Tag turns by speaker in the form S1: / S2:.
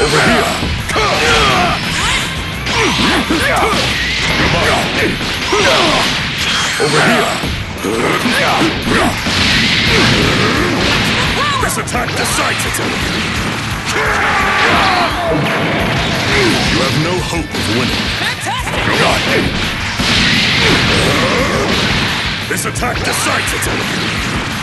S1: Over here. Over here. This attack decides it. You have no hope of winning.
S2: Fantastic!
S1: This attack decides it.